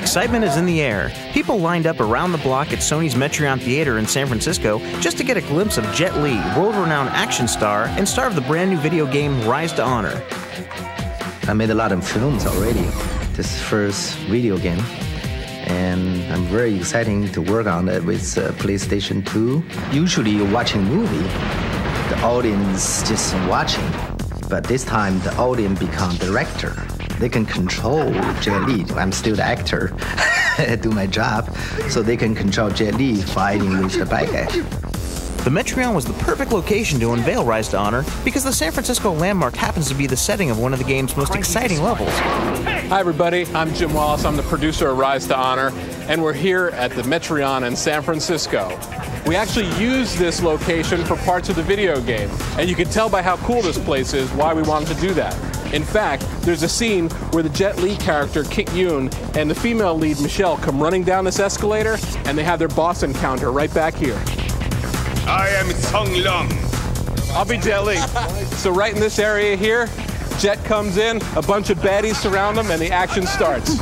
excitement is in the air. People lined up around the block at Sony's Metreon Theater in San Francisco just to get a glimpse of Jet Li, world renowned action star and star of the brand new video game Rise to Honor. I made a lot of films already. This first video game. And I'm very excited to work on it with uh, PlayStation 2. Usually, you're watching a movie, the audience just watching. But this time, the audience become director. They can control Jet Li. I'm still the actor. I do my job. So they can control Jet Li fighting with the bad guy. The Metreon was the perfect location to unveil Rise to Honor because the San Francisco landmark happens to be the setting of one of the game's most exciting levels. Hi, everybody. I'm Jim Wallace. I'm the producer of Rise to Honor, and we're here at the Metreon in San Francisco. We actually use this location for parts of the video game, and you can tell by how cool this place is why we wanted to do that. In fact, there's a scene where the Jet Li character, Kit Yun, and the female lead, Michelle, come running down this escalator, and they have their boss encounter right back here. I am Sung Lung. I'll be Jet Li. So right in this area here, Jet comes in, a bunch of baddies surround him, and the action starts.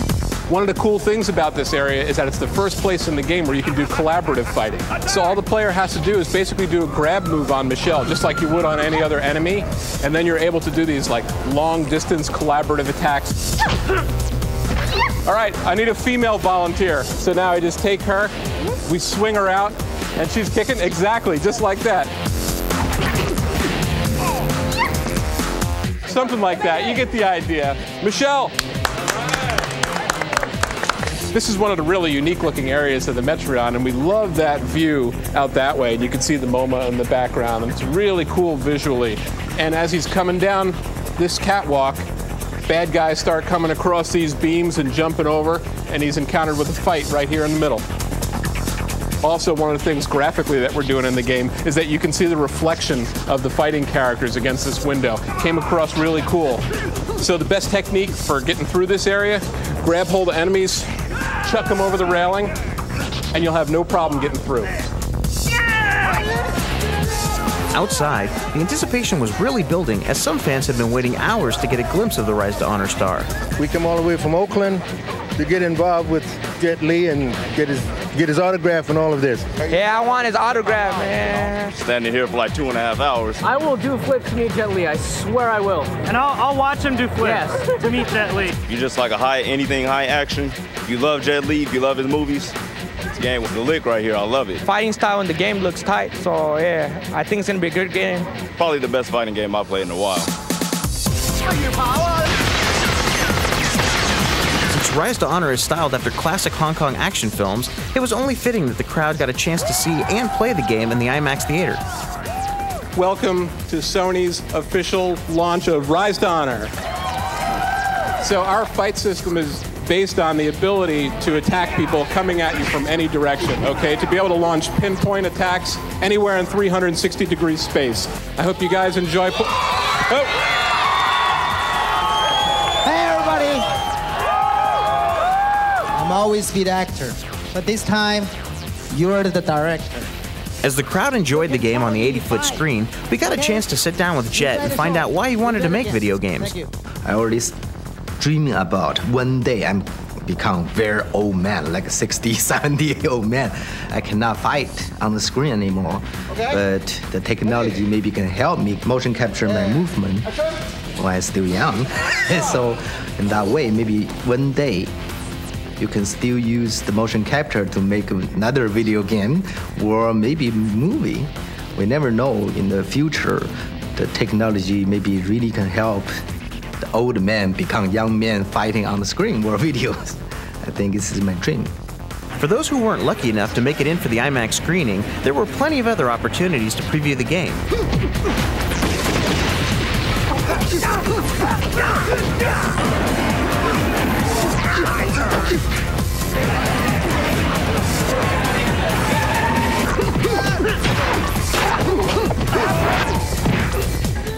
One of the cool things about this area is that it's the first place in the game where you can do collaborative fighting. So all the player has to do is basically do a grab move on Michelle, just like you would on any other enemy, and then you're able to do these like long distance collaborative attacks. All right, I need a female volunteer. So now I just take her, we swing her out, and she's kicking exactly just like that. Something like that. You get the idea. Michelle. This is one of the really unique looking areas of the Metreon, and we love that view out that way. You can see the MoMA in the background, and it's really cool visually. And as he's coming down this catwalk, bad guys start coming across these beams and jumping over, and he's encountered with a fight right here in the middle. Also, one of the things graphically that we're doing in the game is that you can see the reflection of the fighting characters against this window. Came across really cool. So the best technique for getting through this area, grab hold of enemies, chuck them over the railing, and you'll have no problem getting through. Outside, the anticipation was really building as some fans had been waiting hours to get a glimpse of the Rise to Honor star. We come all the way from Oakland to get involved with Jet Li and get his get his autograph and all of this. Yeah, I want his autograph, man. Standing here for like two and a half hours. I will do flips to meet Jet Li. I swear I will. And I'll, I'll watch him do flips Yes. to meet Jet Li. You just like a high anything high action. If you love Jet Li, if you love his movies, this game with the lick right here. I love it. Fighting style in the game looks tight, so yeah, I think it's gonna be a good game. Probably the best fighting game I've played in a while. Rise to Honor is styled after classic Hong Kong action films, it was only fitting that the crowd got a chance to see and play the game in the IMAX theater. Welcome to Sony's official launch of Rise to Honor. So our fight system is based on the ability to attack people coming at you from any direction, okay? To be able to launch pinpoint attacks anywhere in 360 degree space. I hope you guys enjoy. Pl- oh. Always be the actor, but this time you're the director. As the crowd enjoyed the game on the 80 foot screen, we got a chance to sit down with Jet and find out why he wanted to make video games. I always dreaming about one day I'm become very old man, like a 60, 70 old man. I cannot fight on the screen anymore. But the technology maybe can help me motion capture my movement while I'm still young. so in that way, maybe one day you can still use the motion capture to make another video game or maybe movie. We never know in the future the technology maybe really can help the old man become young men fighting on the screen or videos. I think this is my dream. For those who weren't lucky enough to make it in for the IMAX screening, there were plenty of other opportunities to preview the game.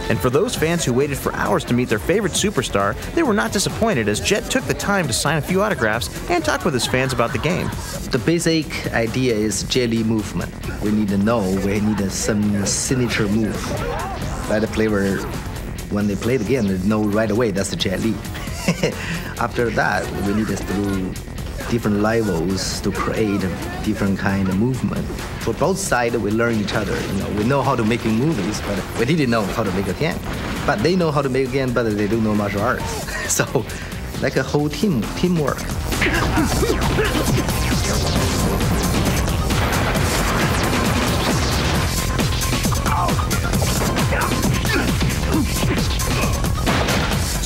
And for those fans who waited for hours to meet their favorite superstar, they were not disappointed as Jet took the time to sign a few autographs and talk with his fans about the game. The basic idea is Jet Li movement. We need to know, we need some signature move. Let the player, when they play the game, they know right away that's the Jet Li. After that, we need to do different levels to create a different kind of movement. For both sides, we learn each other. You know, we know how to make movies, but we didn't know how to make a game. But they know how to make a game, but they don't know martial arts. so, like a whole team, teamwork.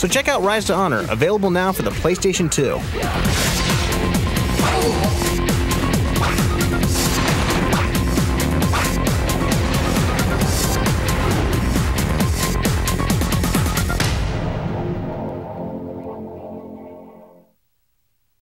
So check out Rise to Honor, available now for the PlayStation 2. Whoa!